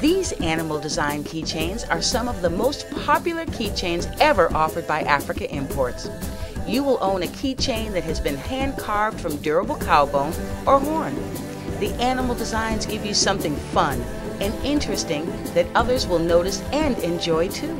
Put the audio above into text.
These animal design keychains are some of the most popular keychains ever offered by Africa Imports. You will own a keychain that has been hand carved from durable cow bone or horn. The animal designs give you something fun and interesting that others will notice and enjoy too.